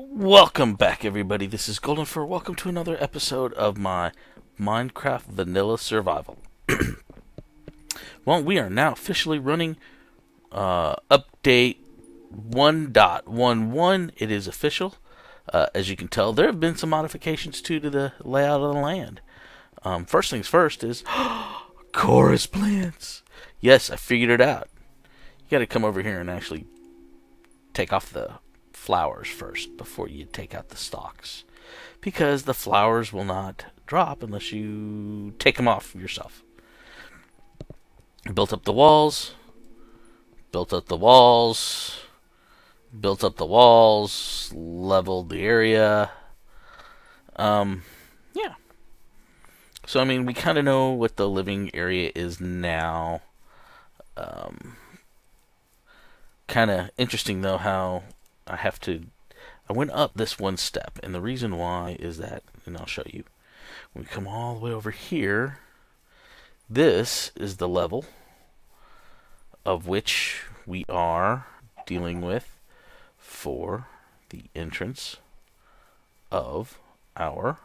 Welcome back, everybody. This is Goldenfir. Welcome to another episode of my Minecraft Vanilla Survival. well, we are now officially running uh, update 1.11. It is official. Uh, as you can tell, there have been some modifications too to the layout of the land. Um, first things first is chorus plants. Yes, I figured it out. You got to come over here and actually take off the flowers first before you take out the stalks. Because the flowers will not drop unless you take them off yourself. Built up the walls, built up the walls, built up the walls, leveled the area. Um, yeah. So, I mean, we kind of know what the living area is now. Um, kind of interesting, though, how I have to. I went up this one step, and the reason why is that, and I'll show you. When we come all the way over here, this is the level of which we are dealing with for the entrance of our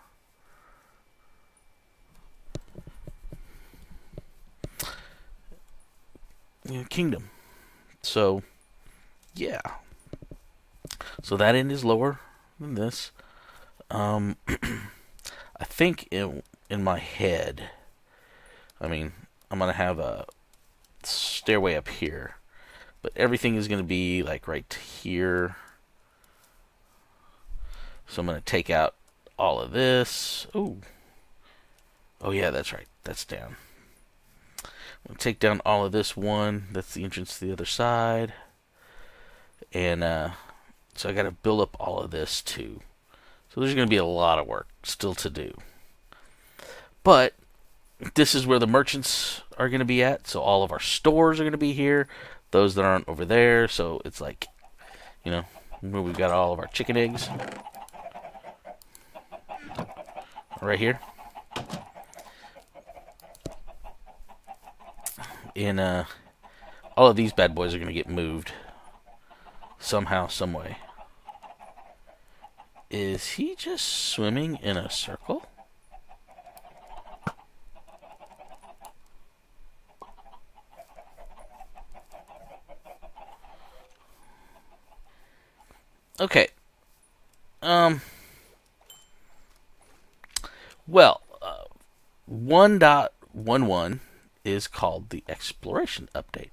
kingdom. So, yeah. So that end is lower than this. Um, I think in in my head, I mean, I'm gonna have a stairway up here, but everything is gonna be like right here. So I'm gonna take out all of this. Ooh. Oh yeah, that's right. That's down. I'm gonna take down all of this one. That's the entrance to the other side. And uh, so I got to build up all of this too. So there's going to be a lot of work still to do. But this is where the merchants are going to be at. So all of our stores are going to be here. Those that aren't over there. So it's like, you know, where we've got all of our chicken eggs. Right here. And uh, all of these bad boys are going to get moved somehow, some way. Is he just swimming in a circle? Okay. Um. Well, uh, 1.11 is called the Exploration Update.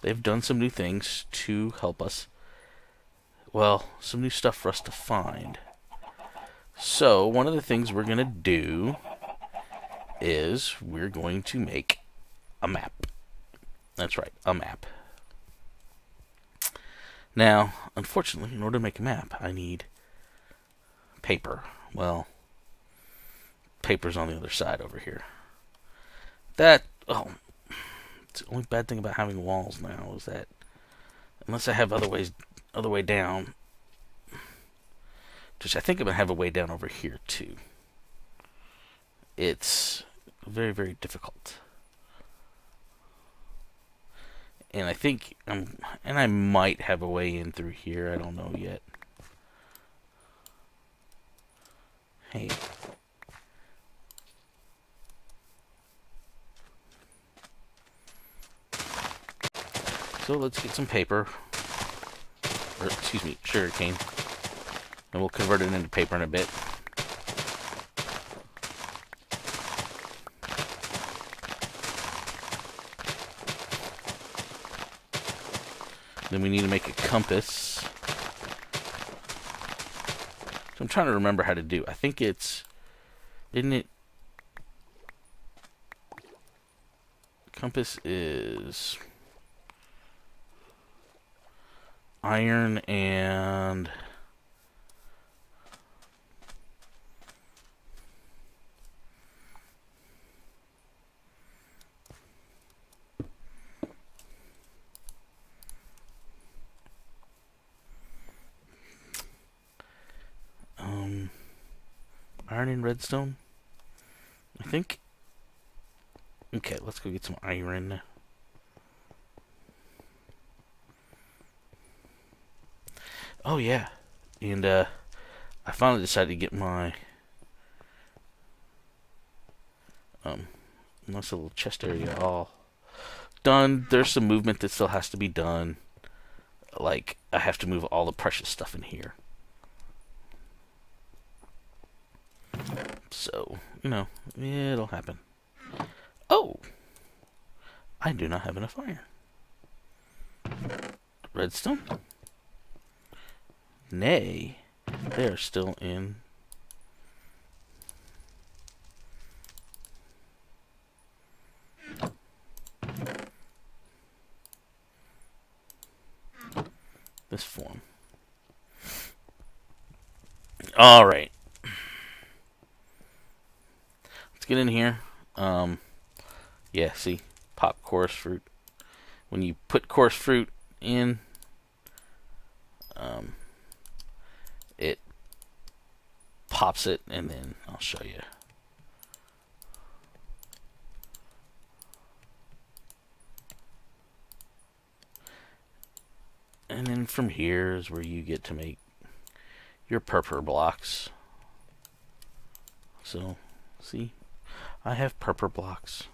They've done some new things to help us. Well, some new stuff for us to find. So, one of the things we're going to do is we're going to make a map. That's right, a map. Now, unfortunately, in order to make a map, I need paper. Well, paper's on the other side over here. That, oh, it's the only bad thing about having walls now is that unless I have other ways, other way down, which I think I'm going to have a way down over here too. It's very, very difficult. And I think, I'm, and I might have a way in through here. I don't know yet. Hey. So let's get some paper. Or, excuse me, sugar cane. And we'll convert it into paper in a bit. Then we need to make a compass. So I'm trying to remember how to do. I think it's, isn't it? Compass is iron and iron and redstone? I think. Okay, let's go get some iron. Oh, yeah. And, uh, I finally decided to get my um nice little chest area all done. There's some movement that still has to be done. Like I have to move all the precious stuff in here. So, you know, it'll happen. Oh! I do not have enough iron. Redstone? Nay, they are still in this form. All right. Let's get in here. Um, yeah, see, pop chorus fruit. When you put chorus fruit in, um, it pops it, and then I'll show you. And then from here is where you get to make your purple blocks. So, see, I have purple blocks.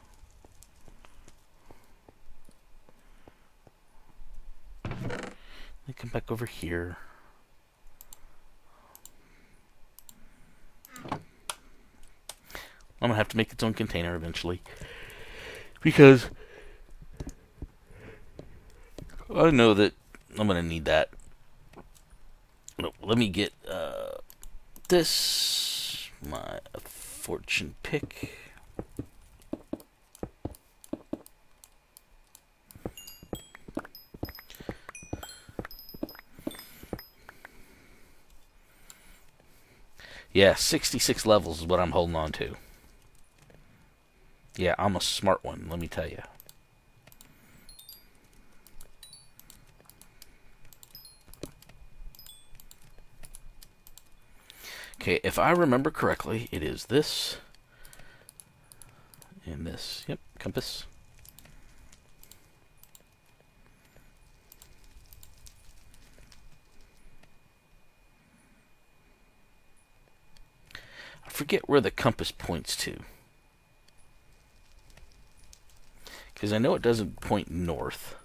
Let me come back over here. I'm gonna have to make its own container eventually because I know that I'm gonna need that. No, let me get uh, this my fortune pick. Yeah, 66 levels is what I'm holding on to. Yeah, I'm a smart one, let me tell you. Okay, if I remember correctly, it is this and this. Yep, compass. Forget where the compass points to. Because I know it doesn't point north.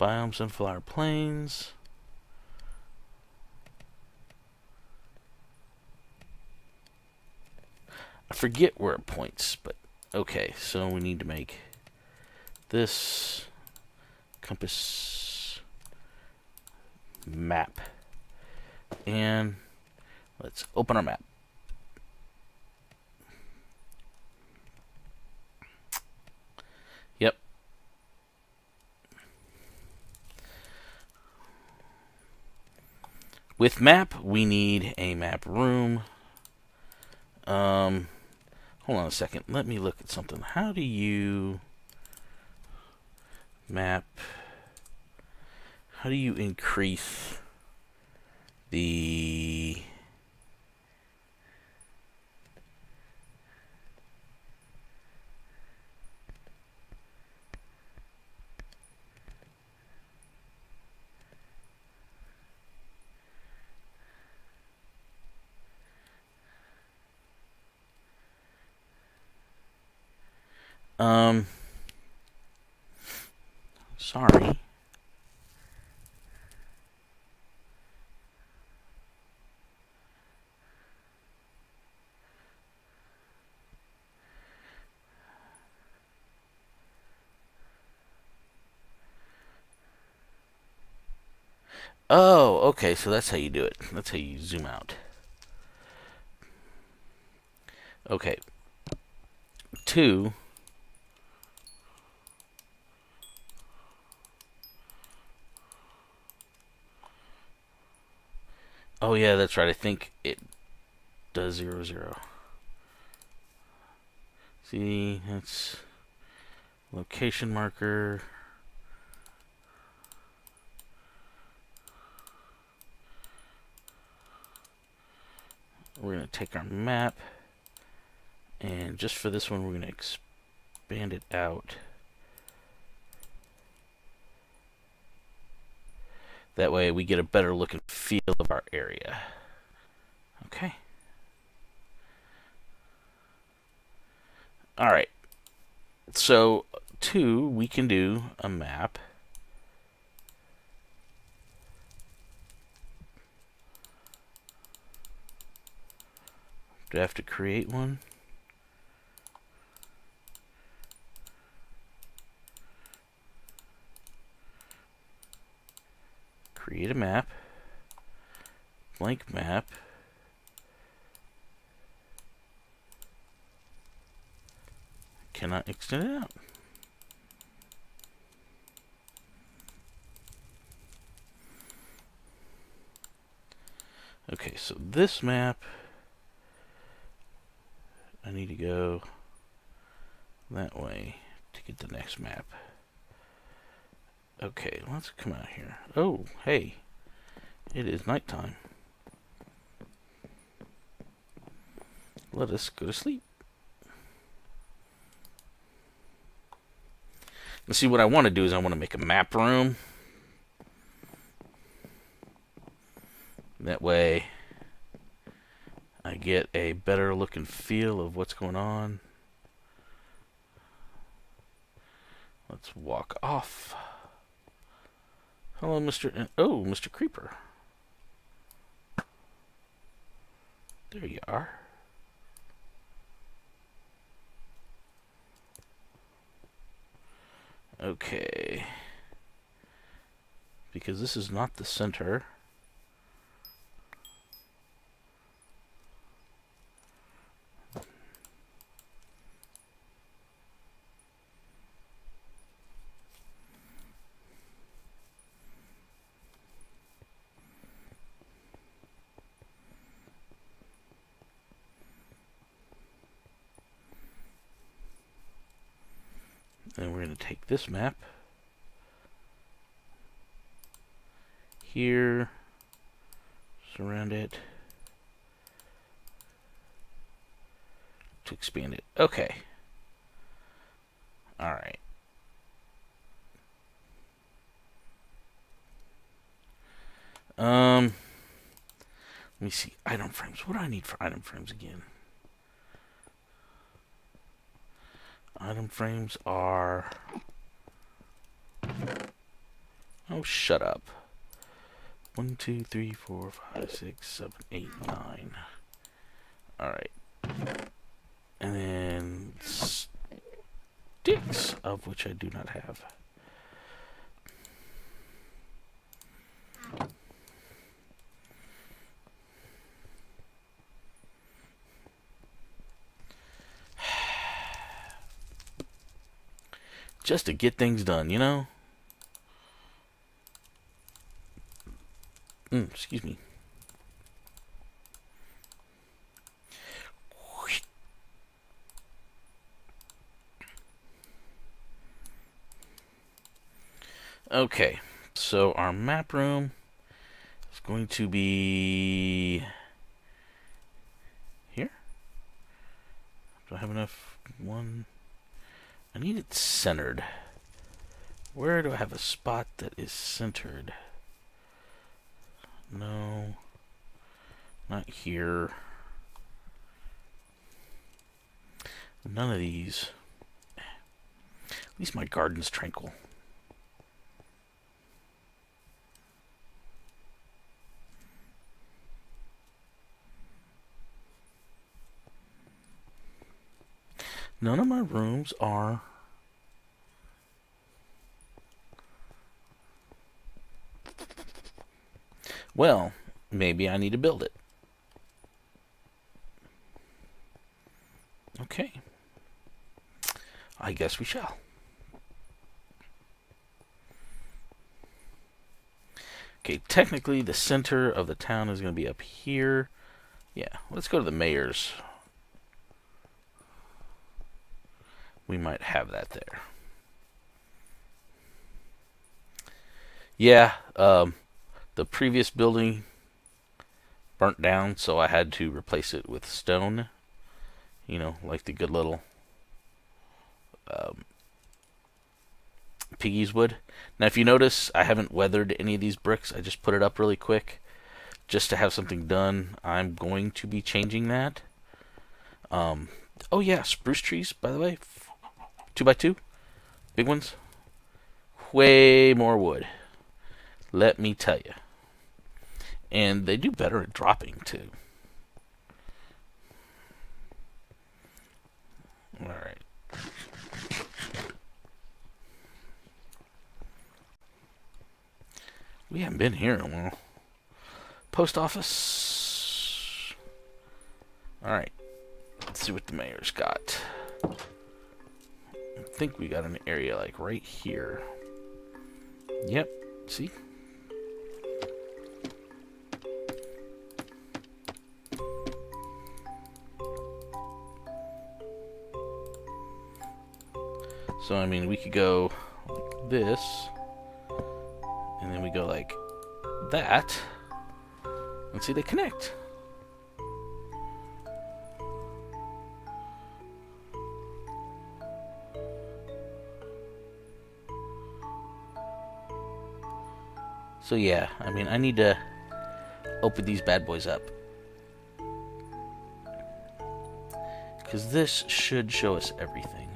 Biome Sunflower Plains. I forget where it points, but okay, so we need to make this compass map. And let's open our map. Yep. With map, we need a map room. Um, hold on a second. Let me look at something. How do you map? How do you increase the Um, Oh, okay, so that's how you do it. That's how you zoom out. Okay. Two. Oh yeah, that's right. I think it does zero zero. See, that's location marker. We're going to take our map, and just for this one, we're going to expand it out. That way we get a better look and feel of our area. Okay. All right. So, two, we can do a map. Do I have to create one? Create a map. Blank map. Cannot extend it out. Okay, so this map I need to go that way to get the next map. Okay, let's come out here. Oh, hey. It is nighttime. Let us go to sleep. Let's see what I want to do is I want to make a map room. That way I get a better look and feel of what's going on. Let's walk off. Hello, Mr. oh, Mr. Creeper. There you are. Okay. Because this is not the center. Going to take this map here, surround it to expand it. Okay. All right. Um, let me see. Item frames. What do I need for item frames again? Item frames are... Oh, shut up. One, two, three, four, five, six, seven, eight, nine. Alright. And then sticks, of which I do not have. Just to get things done, you know? Mm, excuse me. Okay, so our map room is going to be here. Do I have enough? One. I need it centered. Where do I have a spot that is centered? No. Not here. None of these. At least my garden's tranquil. None of my rooms are Well, maybe I need to build it. Okay. I guess we shall. Okay, technically the center of the town is going to be up here. Yeah, let's go to the mayor's we might have that there. Yeah, um, the previous building burnt down, so I had to replace it with stone. You know, like the good little um, Piggy's wood. Now, if you notice, I haven't weathered any of these bricks. I just put it up really quick just to have something done. I'm going to be changing that. Um, oh yeah, spruce trees, by the way. Two by two. Big ones. Way more wood. Let me tell you. And they do better at dropping, too. Alright. We haven't been here in a while. Post office. Alright. Let's see what the mayor's got. Think we got an area like right here. Yep. See? So, I mean, we could go like this, and then we go like that, and see, they connect. So yeah, I mean, I need to open these bad boys up. Because this should show us everything.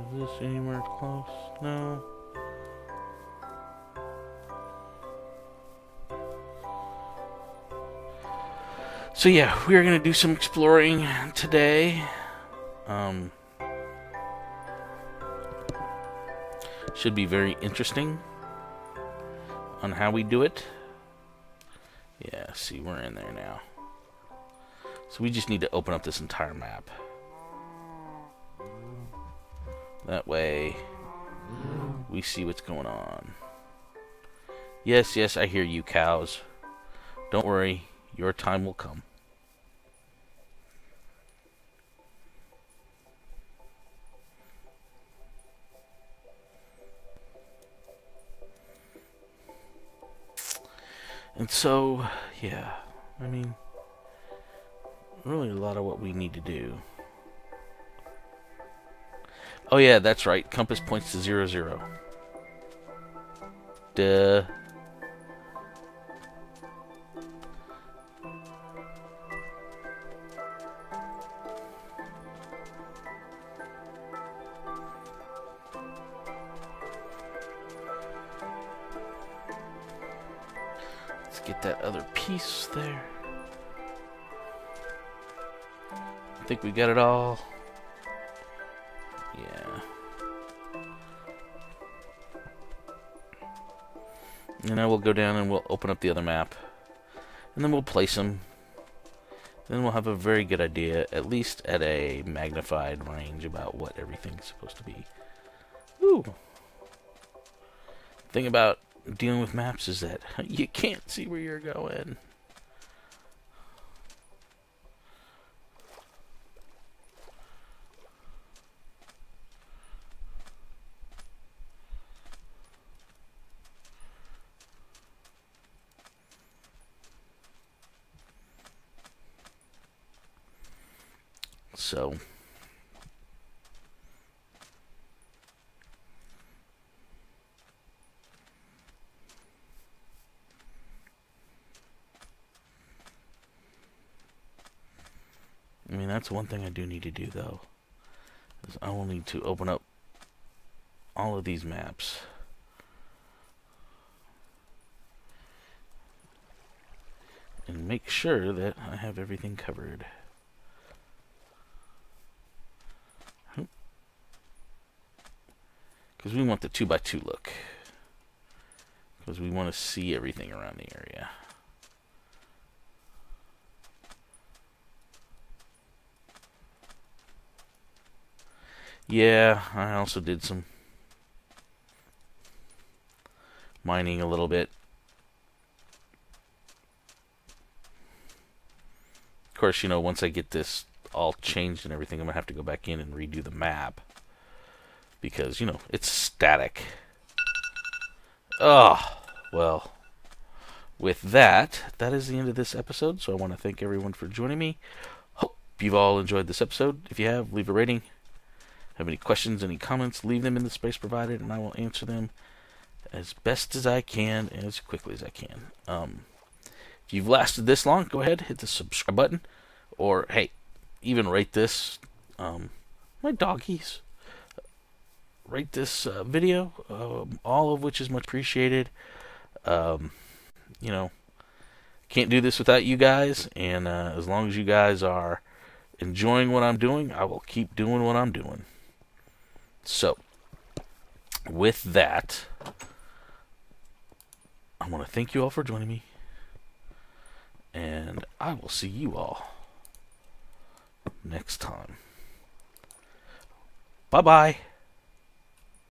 Is this anywhere close? No. So yeah, we are gonna do some exploring today. Um, should be very interesting on how we do it. Yeah, see, we're in there now. So we just need to open up this entire map. That way, we see what's going on. Yes, yes, I hear you, cows. Don't worry, your time will come. And so, yeah, I mean, really a lot of what we need to do Oh yeah, that's right. Compass points to zero zero. Duh. Let's get that other piece there. I think we got it all. And then we'll go down and we'll open up the other map. And then we'll place them. Then we'll have a very good idea, at least at a magnified range, about what everything's supposed to be. Ooh. Thing about dealing with maps is that you can't see where you're going. So. I mean, that's one thing I do need to do, though. Is I will need to open up all of these maps. And make sure that I have everything covered. Because we want the 2 by 2 look. Because we want to see everything around the area. Yeah, I also did some mining a little bit. Of course, you know, once I get this all changed and everything, I'm gonna have to go back in and redo the map because you know it's static. Oh well. With that, that is the end of this episode. So I want to thank everyone for joining me. Hope you've all enjoyed this episode. If you have, leave a rating. Have any questions, any comments, leave them in the space provided, and I will answer them as best as I can and as quickly as I can. Um, if you've lasted this long, go ahead, hit the subscribe button, or hey, even rate this. Um, my doggies. Rate this uh, video, um, all of which is much appreciated. Um, you know, can't do this without you guys, and uh, as long as you guys are enjoying what I'm doing, I will keep doing what I'm doing. So, with that, I want to thank you all for joining me, and I will see you all next time. Bye bye.